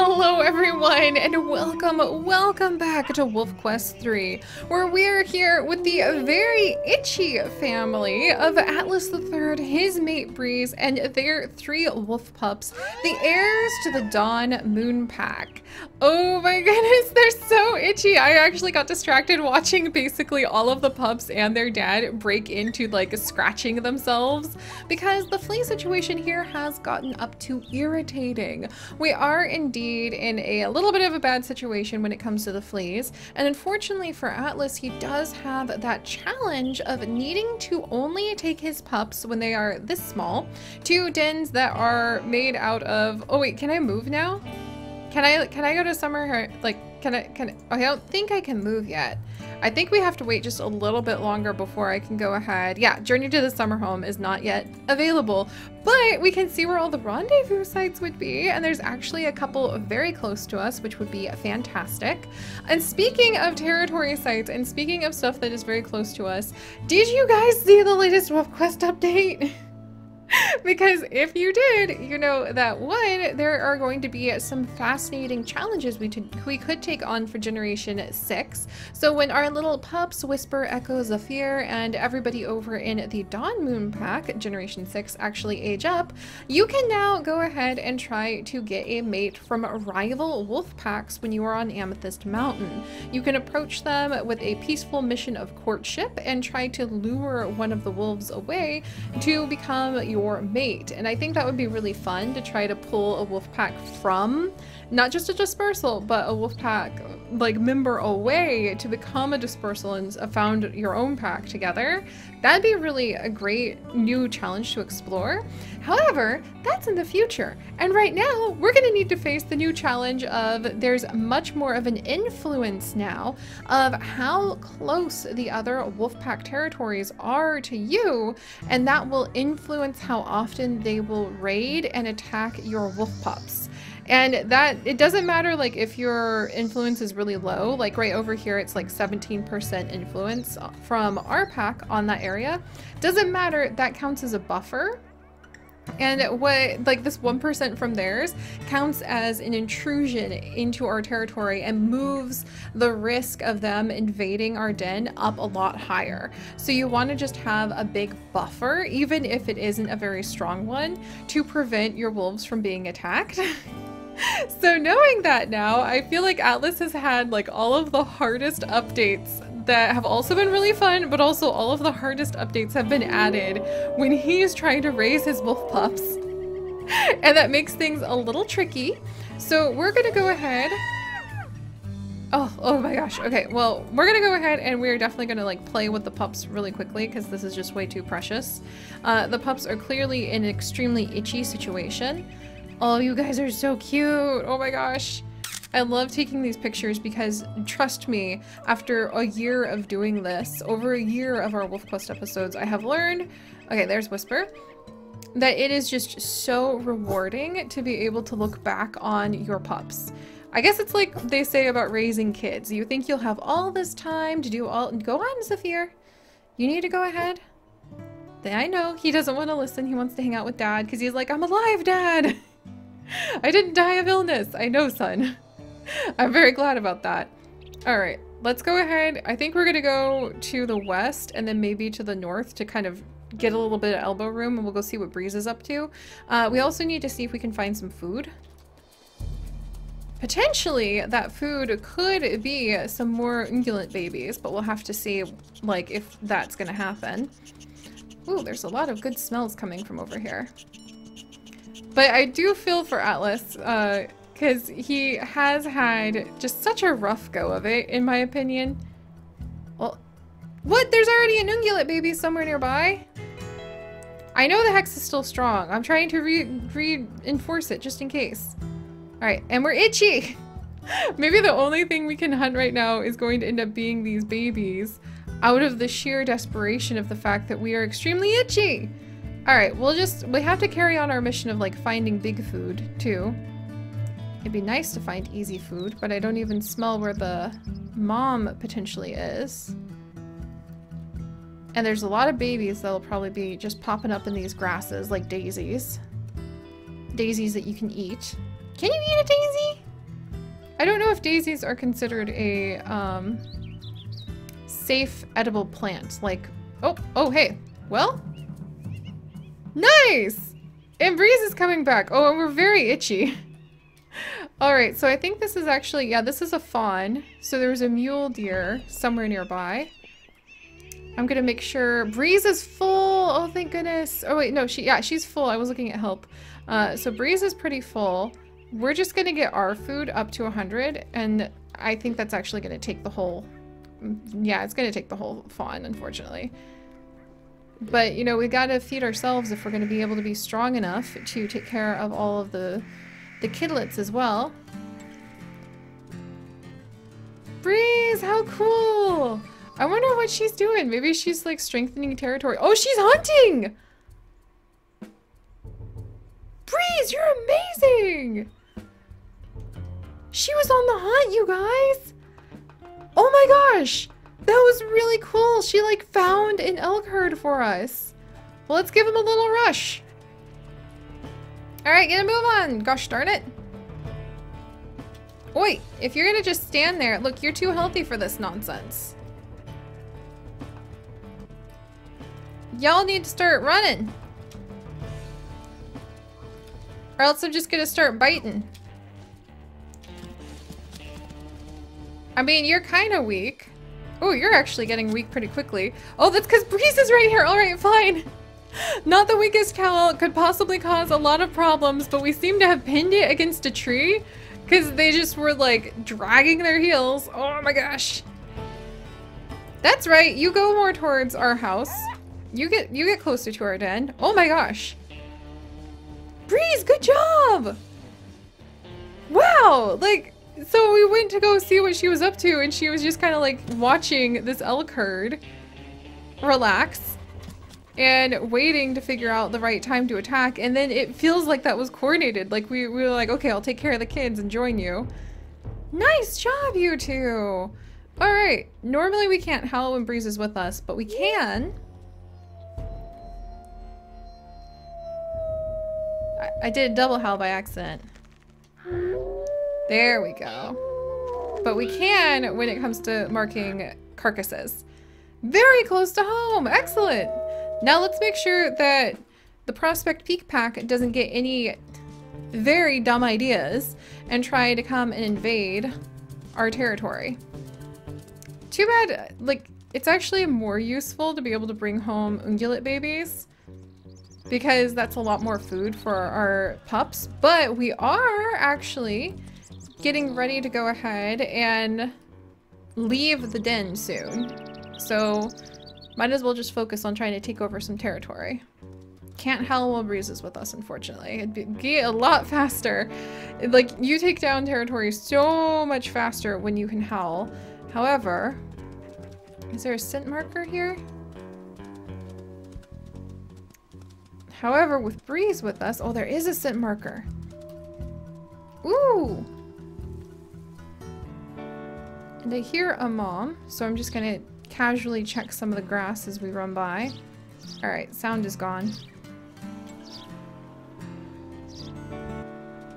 Hello everyone and welcome, welcome back to Wolf Quest 3 where we're here with the very itchy family of Atlas III, his mate Breeze, and their three wolf pups, the heirs to the Dawn Moon Pack. Oh my goodness, they're so itchy. I actually got distracted watching basically all of the pups and their dad break into like scratching themselves because the flea situation here has gotten up to irritating. We are indeed in a, a little bit of a bad situation when it comes to the fleas, and unfortunately for Atlas, he does have that challenge of needing to only take his pups when they are this small to dens that are made out of, oh wait, can I move now? Can I can I go to summer like can I can I I don't think I can move yet. I think we have to wait just a little bit longer before I can go ahead. Yeah, Journey to the Summer Home is not yet available, but we can see where all the rendezvous sites would be, and there's actually a couple very close to us, which would be fantastic. And speaking of territory sites, and speaking of stuff that is very close to us, did you guys see the latest Wolf Quest update? because if you did, you know that one, there are going to be some fascinating challenges we, we could take on for Generation 6. So when our little pups, Whisper, Echo, Zephyr, and everybody over in the Dawn Moon Pack, Generation 6, actually age up, you can now go ahead and try to get a mate from rival wolf packs when you are on Amethyst Mountain. You can approach them with a peaceful mission of courtship and try to lure one of the wolves away to become your mate. And I think that would be really fun to try to pull a wolf pack from not just a dispersal, but a wolf pack like member away to become a dispersal and found your own pack together. That'd be really a great new challenge to explore. However, that's in the future. And right now, we're going to need to face the new challenge of there's much more of an influence now of how close the other Wolfpack territories are to you, and that will influence how often they will raid and attack your wolf pups. And that, it doesn't matter like if your influence is really low, like right over here, it's like 17% influence from our pack on that area. Doesn't matter, that counts as a buffer. And what, like this 1% from theirs counts as an intrusion into our territory and moves the risk of them invading our den up a lot higher. So you want to just have a big buffer, even if it isn't a very strong one, to prevent your wolves from being attacked. so knowing that now, I feel like Atlas has had like all of the hardest updates that have also been really fun, but also all of the hardest updates have been added when he's trying to raise his wolf pups. and that makes things a little tricky. So we're gonna go ahead. Oh, oh my gosh. Okay, well, we're gonna go ahead and we're definitely gonna like play with the pups really quickly because this is just way too precious. Uh, the pups are clearly in an extremely itchy situation. Oh, you guys are so cute. Oh my gosh. I love taking these pictures because trust me, after a year of doing this, over a year of our Wolf Quest episodes, I have learned, okay, there's Whisper, that it is just so rewarding to be able to look back on your pups. I guess it's like they say about raising kids. You think you'll have all this time to do all- go on, Zephyr. You need to go ahead. I know, he doesn't want to listen. He wants to hang out with dad because he's like, I'm alive, dad. I didn't die of illness. I know, son. I'm very glad about that. All right, let's go ahead. I think we're gonna go to the west and then maybe to the north to kind of get a little bit of elbow room and we'll go see what Breeze is up to. Uh, we also need to see if we can find some food. Potentially, that food could be some more ungulate babies, but we'll have to see, like, if that's gonna happen. Ooh, there's a lot of good smells coming from over here. But I do feel for Atlas, uh, because he has had just such a rough go of it, in my opinion. Well, what? There's already an ungulate baby somewhere nearby? I know the hex is still strong. I'm trying to re reinforce it just in case. Alright, and we're itchy! Maybe the only thing we can hunt right now is going to end up being these babies out of the sheer desperation of the fact that we are extremely itchy. Alright, we'll just, we have to carry on our mission of like finding big food too. It'd be nice to find easy food, but I don't even smell where the mom potentially is. And there's a lot of babies that'll probably be just popping up in these grasses like daisies. Daisies that you can eat. Can you eat a daisy? I don't know if daisies are considered a um, safe edible plant. Like, oh, oh, hey. Well, nice! And Breeze is coming back. Oh, and we're very itchy. All right, so I think this is actually, yeah, this is a fawn. So there's a mule deer somewhere nearby. I'm gonna make sure Breeze is full. Oh, thank goodness. Oh wait, no, she, yeah, she's full. I was looking at help. Uh, so Breeze is pretty full. We're just gonna get our food up to 100, and I think that's actually gonna take the whole, yeah, it's gonna take the whole fawn, unfortunately. But, you know, we gotta feed ourselves if we're gonna be able to be strong enough to take care of all of the the kidlets as well. Breeze, how cool! I wonder what she's doing. Maybe she's like strengthening territory. Oh, she's hunting! Breeze, you're amazing! She was on the hunt, you guys! Oh my gosh! That was really cool. She like found an elk herd for us. Well, let's give him a little rush. All right, get a move on. Gosh darn it. Wait, if you're gonna just stand there, look, you're too healthy for this nonsense. Y'all need to start running. Or else I'm just gonna start biting. I mean, you're kind of weak. Oh, you're actually getting weak pretty quickly. Oh, that's because Breeze is right here. All right, fine. Not the weakest cow could possibly cause a lot of problems, but we seem to have pinned it against a tree because they just were like dragging their heels. Oh my gosh. That's right. You go more towards our house. You get you get closer to our den. Oh my gosh. Breeze, good job. Wow, like so we went to go see what she was up to and she was just kind of like watching this elk herd relax and waiting to figure out the right time to attack. And then it feels like that was coordinated. Like we, we were like, okay, I'll take care of the kids and join you. Nice job, you two. All right. Normally we can't howl when Breeze is with us, but we can. I, I did double howl by accident. There we go. But we can when it comes to marking carcasses. Very close to home. Excellent. Now let's make sure that the Prospect Peak Pack doesn't get any very dumb ideas and try to come and invade our territory. Too bad, like, it's actually more useful to be able to bring home ungulate babies because that's a lot more food for our pups, but we are actually getting ready to go ahead and leave the den soon. So might as well just focus on trying to take over some territory. Can't howl while Breeze is with us, unfortunately. It'd be, be a lot faster. Like, you take down territory so much faster when you can howl. However, is there a scent marker here? However, with Breeze with us, oh, there is a scent marker. Ooh! I hear a mom, so I'm just gonna casually check some of the grass as we run by. Alright, sound is gone.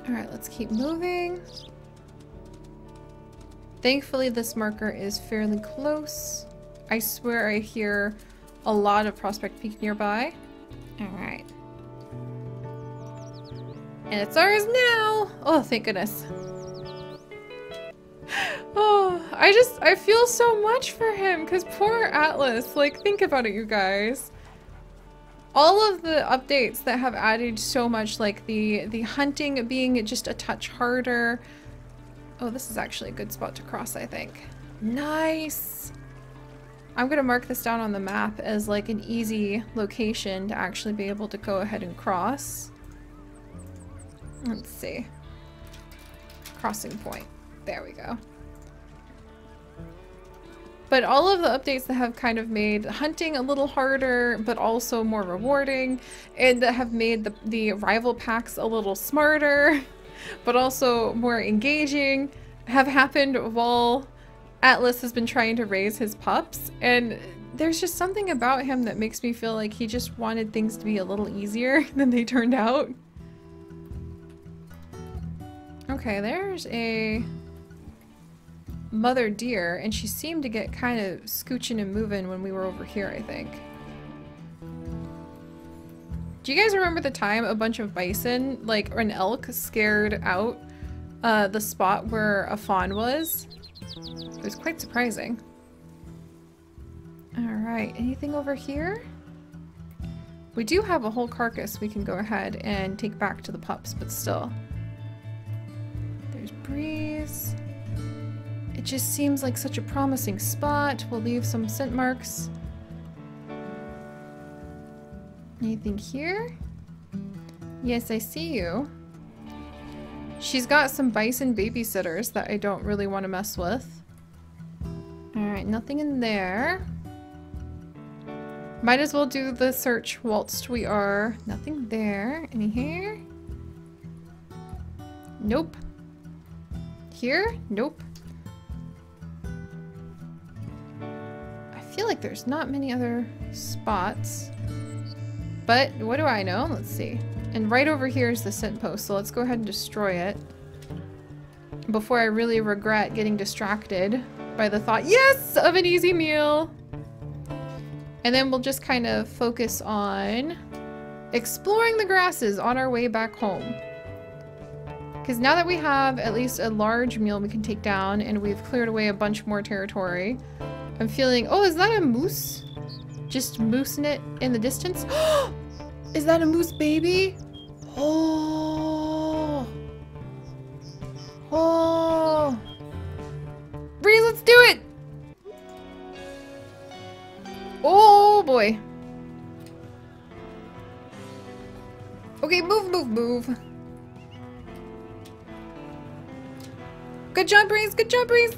Alright, let's keep moving. Thankfully, this marker is fairly close. I swear I hear a lot of Prospect Peak nearby. Alright. And it's ours now! Oh, thank goodness. I just, I feel so much for him because poor Atlas. Like, think about it, you guys. All of the updates that have added so much, like the, the hunting being just a touch harder. Oh, this is actually a good spot to cross, I think. Nice. I'm going to mark this down on the map as like an easy location to actually be able to go ahead and cross. Let's see. Crossing point. There we go. But all of the updates that have kind of made hunting a little harder, but also more rewarding, and that have made the, the rival packs a little smarter, but also more engaging, have happened while Atlas has been trying to raise his pups. And there's just something about him that makes me feel like he just wanted things to be a little easier than they turned out. Okay, there's a mother deer, and she seemed to get kind of scooching and moving when we were over here, I think. Do you guys remember the time a bunch of bison, like an elk, scared out uh, the spot where a fawn was? It was quite surprising. Alright, anything over here? We do have a whole carcass we can go ahead and take back to the pups, but still. There's Breeze. It just seems like such a promising spot. We'll leave some scent marks. Anything here? Yes, I see you. She's got some bison babysitters that I don't really want to mess with. Alright, nothing in there. Might as well do the search whilst we are. Nothing there. Any here? Nope. Here? Nope. Like there's not many other spots. But what do I know? Let's see. And right over here is the scent post, so let's go ahead and destroy it. Before I really regret getting distracted by the thought, yes, of an easy meal. And then we'll just kind of focus on exploring the grasses on our way back home. Because now that we have at least a large meal we can take down and we've cleared away a bunch more territory, I'm feeling- oh, is that a moose? Just moosing it in the distance? is that a moose baby? Oh! Oh! Breeze, let's do it! Oh boy. Okay, move, move, move. Good job, Breeze. Good job, Breeze.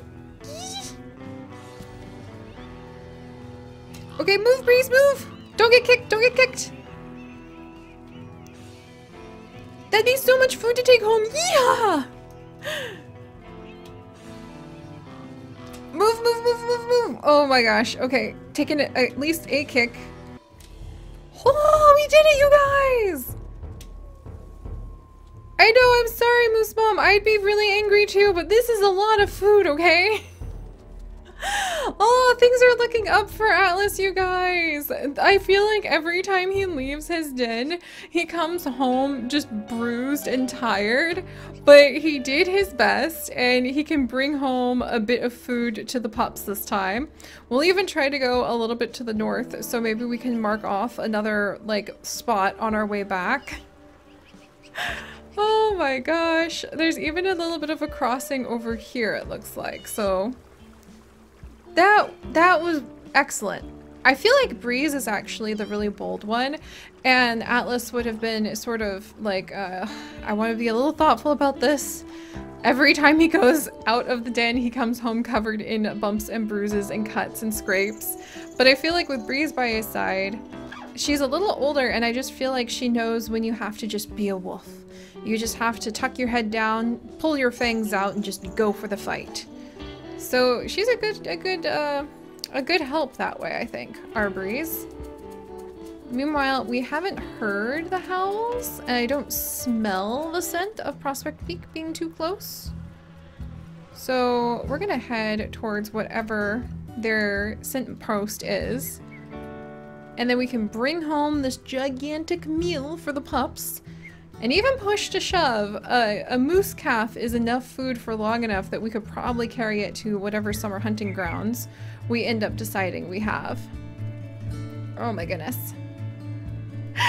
Okay, move, Breeze, move. Don't get kicked. Don't get kicked. That'd be so much food to take home. Yeah. Move, move, move, move, move. Oh my gosh. Okay, taking at least a kick. Oh, we did it, you guys! I know, I'm sorry, Moose Mom. I'd be really angry too, but this is a lot of food, okay? Oh, things are looking up for Atlas, you guys. I feel like every time he leaves his den, he comes home just bruised and tired, but he did his best and he can bring home a bit of food to the pups this time. We'll even try to go a little bit to the north, so maybe we can mark off another like spot on our way back. Oh my gosh. There's even a little bit of a crossing over here, it looks like. So that that was excellent. I feel like Breeze is actually the really bold one, and Atlas would have been sort of like, uh, I want to be a little thoughtful about this. Every time he goes out of the den, he comes home covered in bumps and bruises and cuts and scrapes. But I feel like with Breeze by his side, she's a little older, and I just feel like she knows when you have to just be a wolf. You just have to tuck your head down, pull your fangs out, and just go for the fight. So she's a good, a good, uh, a good help that way, I think, our Breeze. Meanwhile, we haven't heard the howls, and I don't smell the scent of Prospect Peak being too close. So we're gonna head towards whatever their scent post is. And then we can bring home this gigantic meal for the pups and even push to shove, uh, a moose calf is enough food for long enough that we could probably carry it to whatever summer hunting grounds we end up deciding we have. Oh my goodness.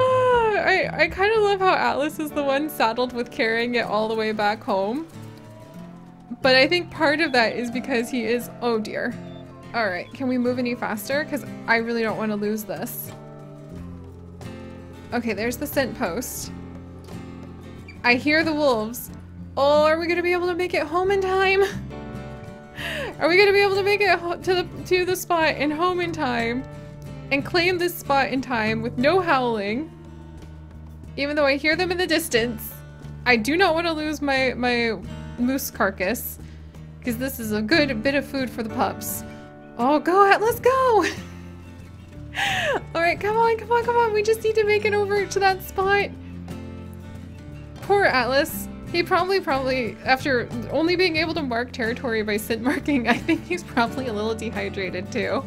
I, I kind of love how Atlas is the one saddled with carrying it all the way back home. But I think part of that is because he is- oh dear. Alright, can we move any faster? Because I really don't want to lose this. Okay, there's the scent post. I hear the wolves. Oh, are we gonna be able to make it home in time? Are we gonna be able to make it to the to the spot and home in time and claim this spot in time with no howling? Even though I hear them in the distance, I do not want to lose my my moose carcass because this is a good bit of food for the pups. Oh, go ahead, let's go! Alright, come on, come on, come on. We just need to make it over to that spot. Poor Atlas. He probably, probably, after only being able to mark territory by scent marking, I think he's probably a little dehydrated too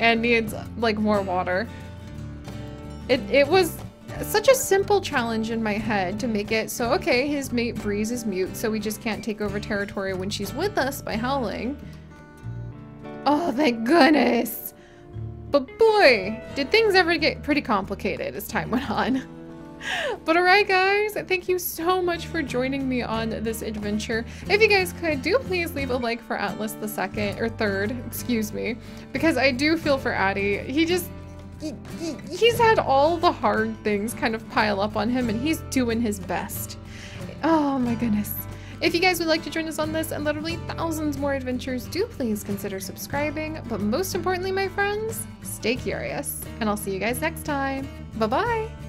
and needs like more water. It, it was such a simple challenge in my head to make it so, okay, his mate Breeze is mute, so we just can't take over territory when she's with us by howling. Oh, thank goodness. But boy, did things ever get pretty complicated as time went on. But alright guys, thank you so much for joining me on this adventure. If you guys could, do please leave a like for Atlas the second, or third, excuse me, because I do feel for Addy. He just, he, he, he's had all the hard things kind of pile up on him and he's doing his best. Oh my goodness. If you guys would like to join us on this and literally thousands more adventures, do please consider subscribing. But most importantly, my friends, stay curious. And I'll see you guys next time. Bye-bye.